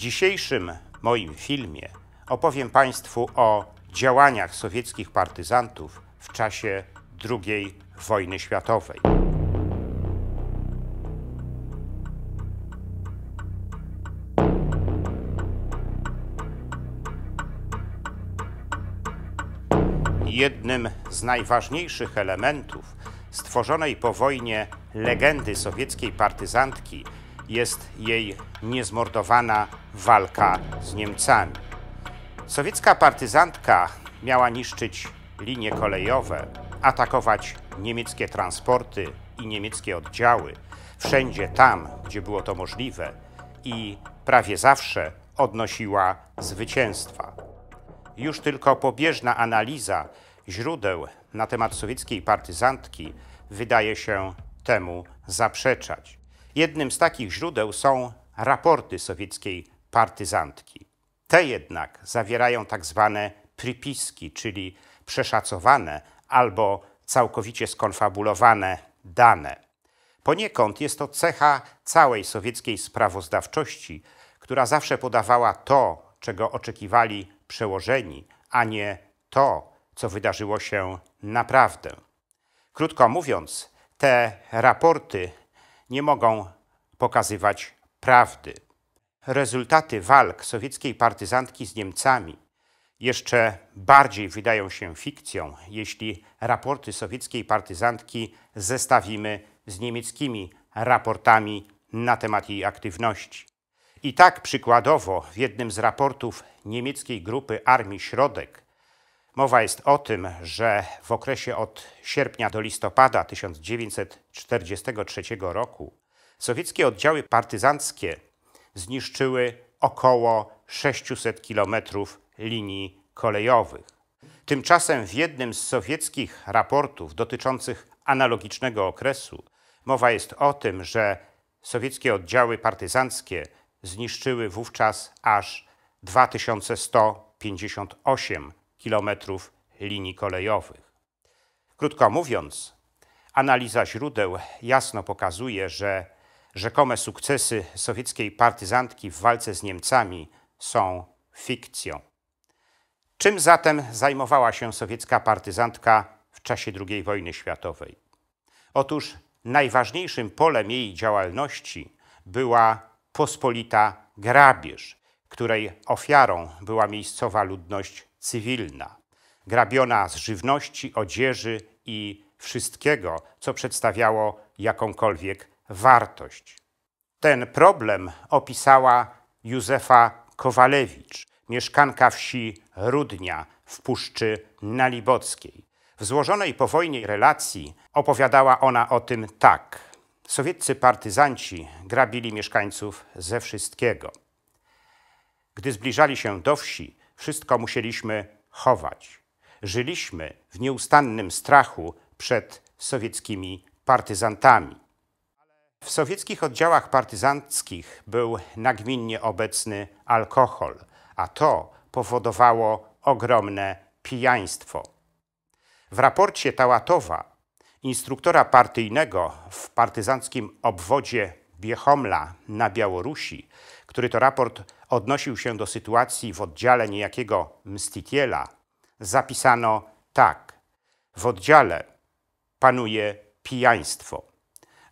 dzisiejszym moim filmie opowiem Państwu o działaniach sowieckich partyzantów w czasie II wojny światowej. Jednym z najważniejszych elementów stworzonej po wojnie legendy sowieckiej partyzantki jest jej niezmordowana walka z Niemcami. Sowiecka partyzantka miała niszczyć linie kolejowe, atakować niemieckie transporty i niemieckie oddziały, wszędzie tam, gdzie było to możliwe i prawie zawsze odnosiła zwycięstwa. Już tylko pobieżna analiza źródeł na temat sowieckiej partyzantki wydaje się temu zaprzeczać. Jednym z takich źródeł są raporty sowieckiej partyzantki. Te jednak zawierają tak zwane przypiski, czyli przeszacowane albo całkowicie skonfabulowane dane. Poniekąd jest to cecha całej sowieckiej sprawozdawczości, która zawsze podawała to, czego oczekiwali przełożeni, a nie to, co wydarzyło się naprawdę. Krótko mówiąc, te raporty nie mogą pokazywać prawdy. Rezultaty walk sowieckiej partyzantki z Niemcami jeszcze bardziej wydają się fikcją, jeśli raporty sowieckiej partyzantki zestawimy z niemieckimi raportami na temat jej aktywności. I tak przykładowo w jednym z raportów niemieckiej grupy Armii Środek mowa jest o tym, że w okresie od sierpnia do listopada 1943 roku sowieckie oddziały partyzanckie zniszczyły około 600 kilometrów linii kolejowych. Tymczasem w jednym z sowieckich raportów dotyczących analogicznego okresu mowa jest o tym, że sowieckie oddziały partyzanckie zniszczyły wówczas aż 2158 kilometrów linii kolejowych. Krótko mówiąc, analiza źródeł jasno pokazuje, że rzekome sukcesy sowieckiej partyzantki w walce z Niemcami są fikcją. Czym zatem zajmowała się sowiecka partyzantka w czasie II wojny światowej? Otóż najważniejszym polem jej działalności była pospolita grabież, której ofiarą była miejscowa ludność cywilna, grabiona z żywności, odzieży i wszystkiego, co przedstawiało jakąkolwiek wartość. Ten problem opisała Józefa Kowalewicz, mieszkanka wsi Rudnia w Puszczy Nalibockiej. W złożonej po wojnie relacji opowiadała ona o tym tak. Sowieccy partyzanci grabili mieszkańców ze wszystkiego. Gdy zbliżali się do wsi, wszystko musieliśmy chować. Żyliśmy w nieustannym strachu przed sowieckimi partyzantami. W sowieckich oddziałach partyzanckich był nagminnie obecny alkohol, a to powodowało ogromne pijaństwo. W raporcie Tałatowa, instruktora partyjnego w partyzanckim obwodzie Biechomla na Białorusi, który to raport odnosił się do sytuacji w oddziale niejakiego Mstitiela, zapisano tak. W oddziale panuje pijaństwo.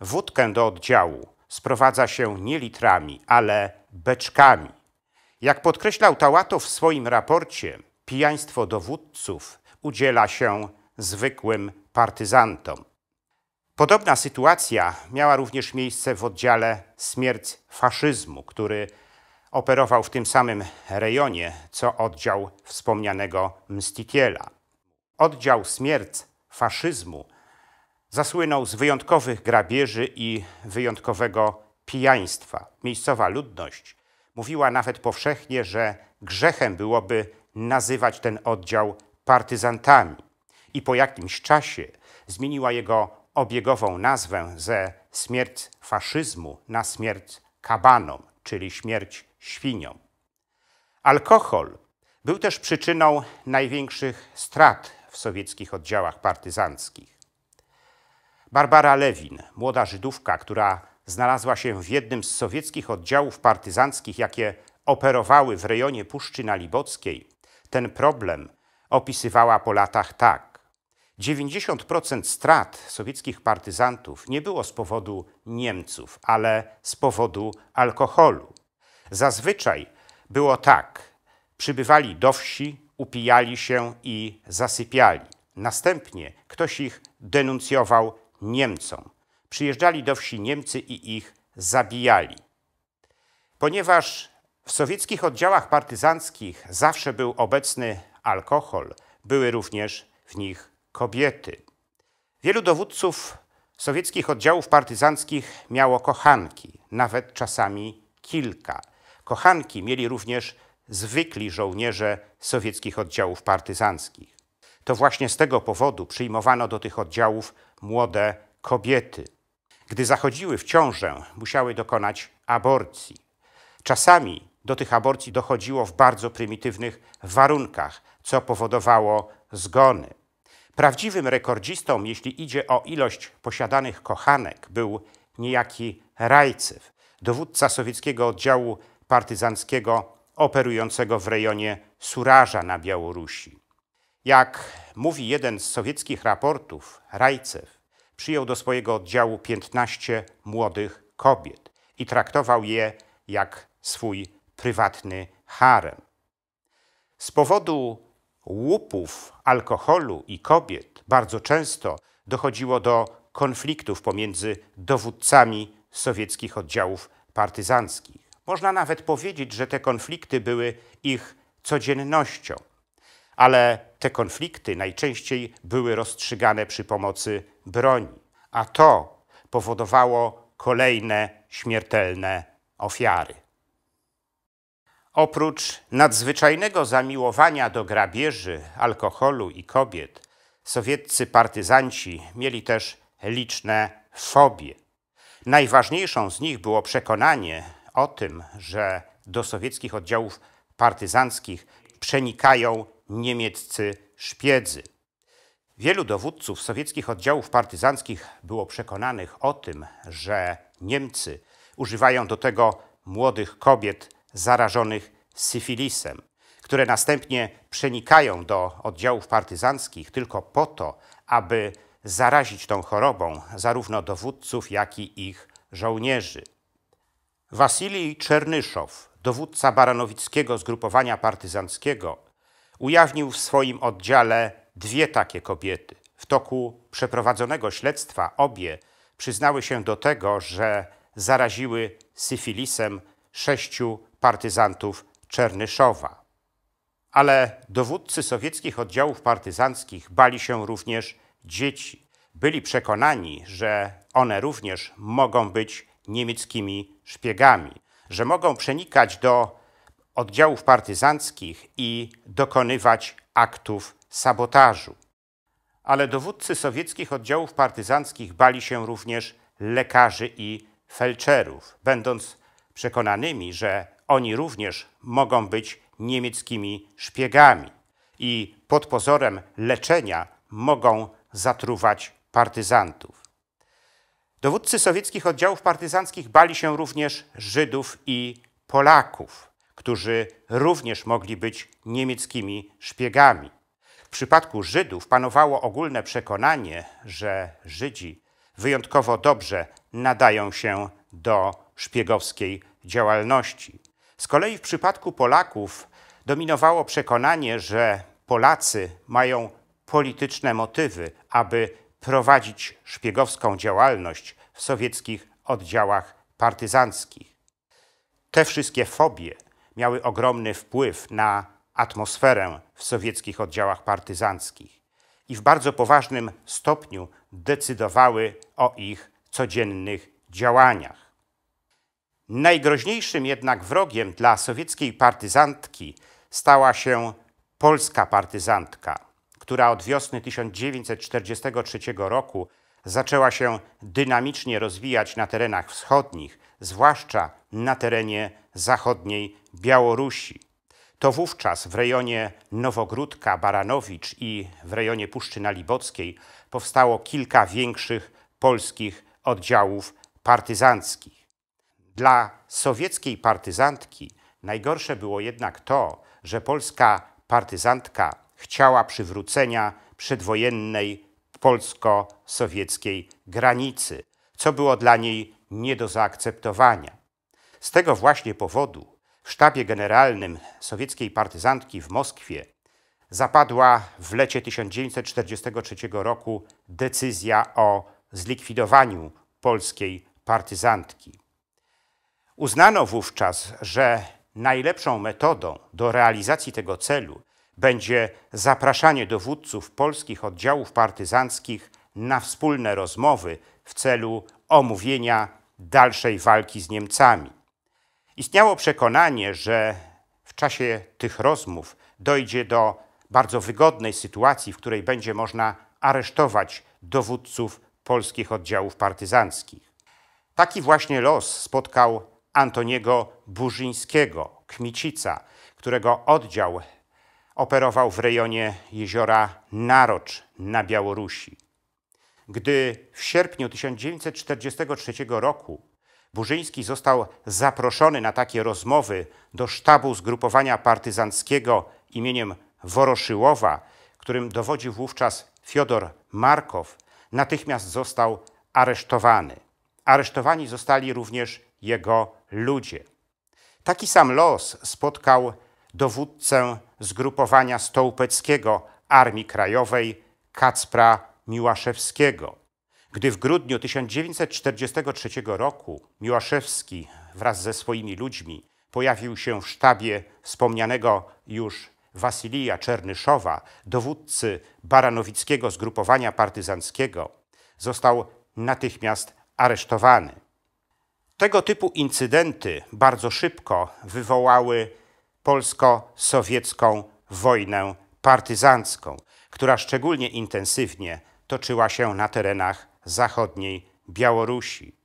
Wódkę do oddziału sprowadza się nie litrami, ale beczkami. Jak podkreślał Tałatow w swoim raporcie, pijaństwo dowódców udziela się zwykłym partyzantom. Podobna sytuacja miała również miejsce w oddziale Śmierć faszyzmu, który operował w tym samym rejonie co oddział wspomnianego Mstitiela. Oddział Śmierć faszyzmu zasłynął z wyjątkowych grabieży i wyjątkowego pijaństwa. Miejscowa ludność mówiła nawet powszechnie, że grzechem byłoby nazywać ten oddział partyzantami i po jakimś czasie zmieniła jego obiegową nazwę ze śmierć faszyzmu na śmierć kabanom, czyli śmierć świniom. Alkohol był też przyczyną największych strat w sowieckich oddziałach partyzanckich. Barbara Lewin, młoda Żydówka, która znalazła się w jednym z sowieckich oddziałów partyzanckich, jakie operowały w rejonie Puszczy Nalibockiej, ten problem opisywała po latach tak. 90% strat sowieckich partyzantów nie było z powodu Niemców, ale z powodu alkoholu. Zazwyczaj było tak: przybywali do wsi, upijali się i zasypiali. Następnie ktoś ich denuncjował Niemcom. Przyjeżdżali do wsi Niemcy i ich zabijali. Ponieważ w sowieckich oddziałach partyzanckich zawsze był obecny alkohol, były również w nich kobiety. Wielu dowódców sowieckich oddziałów partyzanckich miało kochanki, nawet czasami kilka. Kochanki mieli również zwykli żołnierze sowieckich oddziałów partyzanckich. To właśnie z tego powodu przyjmowano do tych oddziałów młode kobiety. Gdy zachodziły w ciążę, musiały dokonać aborcji. Czasami do tych aborcji dochodziło w bardzo prymitywnych warunkach, co powodowało zgony. Prawdziwym rekordzistą, jeśli idzie o ilość posiadanych kochanek, był niejaki Rajcew, dowódca sowieckiego oddziału partyzanckiego operującego w rejonie Suraża na Białorusi. Jak mówi jeden z sowieckich raportów, Rajcew przyjął do swojego oddziału 15 młodych kobiet i traktował je jak swój prywatny harem. Z powodu łupów, alkoholu i kobiet bardzo często dochodziło do konfliktów pomiędzy dowódcami sowieckich oddziałów partyzanckich. Można nawet powiedzieć, że te konflikty były ich codziennością, ale te konflikty najczęściej były rozstrzygane przy pomocy broni, a to powodowało kolejne śmiertelne ofiary. Oprócz nadzwyczajnego zamiłowania do grabieży, alkoholu i kobiet, sowieccy partyzanci mieli też liczne fobie. Najważniejszą z nich było przekonanie o tym, że do sowieckich oddziałów partyzanckich przenikają niemieccy szpiedzy. Wielu dowódców sowieckich oddziałów partyzanckich było przekonanych o tym, że Niemcy używają do tego młodych kobiet zarażonych syfilisem, które następnie przenikają do oddziałów partyzanckich tylko po to, aby zarazić tą chorobą zarówno dowódców, jak i ich żołnierzy. Wasilij Czernyszow, dowódca baranowickiego zgrupowania partyzanckiego, ujawnił w swoim oddziale dwie takie kobiety. W toku przeprowadzonego śledztwa obie przyznały się do tego, że zaraziły syfilisem sześciu partyzantów Czernyszowa. Ale dowódcy sowieckich oddziałów partyzanckich bali się również dzieci. Byli przekonani, że one również mogą być niemieckimi szpiegami, że mogą przenikać do oddziałów partyzanckich i dokonywać aktów sabotażu. Ale dowódcy sowieckich oddziałów partyzanckich bali się również lekarzy i felczerów, będąc przekonanymi, że oni również mogą być niemieckimi szpiegami i pod pozorem leczenia mogą zatruwać partyzantów. Dowódcy sowieckich oddziałów partyzanckich bali się również Żydów i Polaków, którzy również mogli być niemieckimi szpiegami. W przypadku Żydów panowało ogólne przekonanie, że Żydzi wyjątkowo dobrze nadają się do szpiegowskiej działalności. Z kolei w przypadku Polaków dominowało przekonanie, że Polacy mają polityczne motywy, aby prowadzić szpiegowską działalność w sowieckich oddziałach partyzanckich. Te wszystkie fobie miały ogromny wpływ na atmosferę w sowieckich oddziałach partyzanckich i w bardzo poważnym stopniu decydowały o ich codziennych działaniach. Najgroźniejszym jednak wrogiem dla sowieckiej partyzantki stała się polska partyzantka, która od wiosny 1943 roku zaczęła się dynamicznie rozwijać na terenach wschodnich, zwłaszcza na terenie zachodniej Białorusi. To wówczas w rejonie Nowogródka, Baranowicz i w rejonie Puszczy Nalibockiej powstało kilka większych polskich oddziałów partyzanckich. Dla sowieckiej partyzantki Najgorsze było jednak to, że polska partyzantka chciała przywrócenia przedwojennej polsko-sowieckiej granicy, co było dla niej nie do zaakceptowania. Z tego właśnie powodu w sztabie generalnym sowieckiej partyzantki w Moskwie zapadła w lecie 1943 roku decyzja o zlikwidowaniu polskiej partyzantki. Uznano wówczas, że najlepszą metodą do realizacji tego celu będzie zapraszanie dowódców polskich oddziałów partyzanckich na wspólne rozmowy w celu omówienia dalszej walki z Niemcami. Istniało przekonanie, że w czasie tych rozmów dojdzie do bardzo wygodnej sytuacji, w której będzie można aresztować dowódców polskich oddziałów partyzanckich. Taki właśnie los spotkał Antoniego Burzyńskiego, Kmicica, którego oddział operował w rejonie jeziora Narocz na Białorusi. Gdy w sierpniu 1943 roku Burzyński został zaproszony na takie rozmowy do sztabu zgrupowania partyzanckiego imieniem Woroszyłowa, którym dowodził wówczas Fiodor Markow, natychmiast został aresztowany. Aresztowani zostali również jego ludzie. Taki sam los spotkał dowódcę zgrupowania stołpeckiego Armii Krajowej Kacpra Miłaszewskiego. Gdy w grudniu 1943 roku Miłaszewski wraz ze swoimi ludźmi pojawił się w sztabie wspomnianego już Wasylija Czernyszowa, dowódcy baranowickiego zgrupowania partyzanckiego, został natychmiast aresztowany. Tego typu incydenty bardzo szybko wywołały polsko-sowiecką wojnę partyzancką, która szczególnie intensywnie toczyła się na terenach zachodniej Białorusi.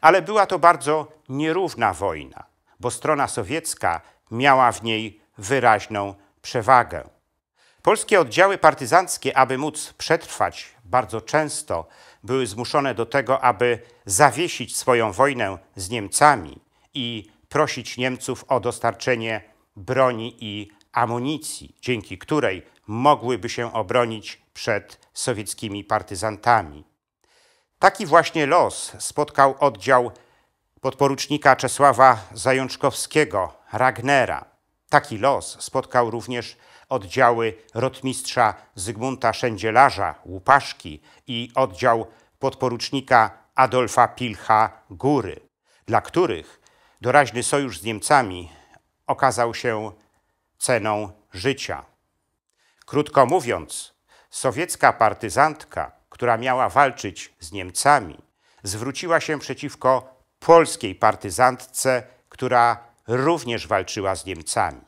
Ale była to bardzo nierówna wojna, bo strona sowiecka miała w niej wyraźną przewagę. Polskie oddziały partyzanckie, aby móc przetrwać, bardzo często były zmuszone do tego, aby zawiesić swoją wojnę z Niemcami i prosić Niemców o dostarczenie broni i amunicji, dzięki której mogłyby się obronić przed sowieckimi partyzantami. Taki właśnie los spotkał oddział podporucznika Czesława Zajączkowskiego, Ragnera. Taki los spotkał również oddziały rotmistrza Zygmunta Szędzielarza, Łupaszki i oddział podporucznika Adolfa Pilcha Góry, dla których doraźny sojusz z Niemcami okazał się ceną życia. Krótko mówiąc, sowiecka partyzantka, która miała walczyć z Niemcami, zwróciła się przeciwko polskiej partyzantce, która również walczyła z Niemcami.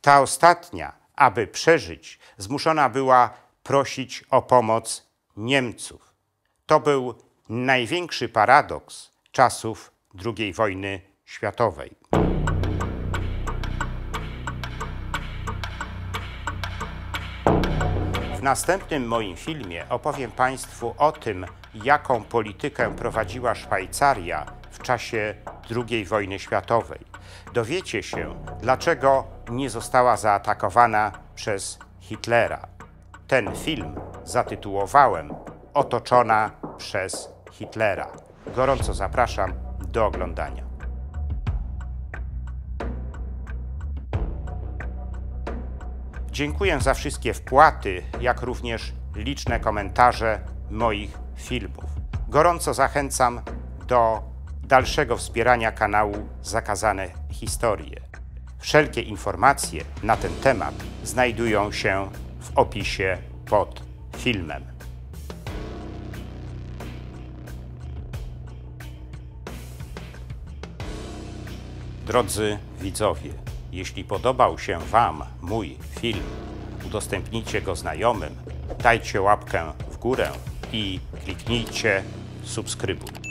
Ta ostatnia, aby przeżyć, zmuszona była prosić o pomoc Niemców. To był największy paradoks czasów II wojny światowej. W następnym moim filmie opowiem Państwu o tym, jaką politykę prowadziła Szwajcaria w czasie II wojny światowej. Dowiecie się, dlaczego nie została zaatakowana przez Hitlera. Ten film zatytułowałem Otoczona przez Hitlera. Gorąco zapraszam do oglądania. Dziękuję za wszystkie wpłaty, jak również liczne komentarze moich filmów. Gorąco zachęcam do dalszego wspierania kanału Zakazane Historie. Wszelkie informacje na ten temat znajdują się w opisie pod filmem. Drodzy widzowie, jeśli podobał się Wam mój film, udostępnijcie go znajomym, dajcie łapkę w górę i kliknijcie subskrybuj.